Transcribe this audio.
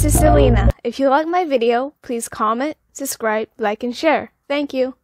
This is Selena. If you like my video, please comment, subscribe, like, and share. Thank you.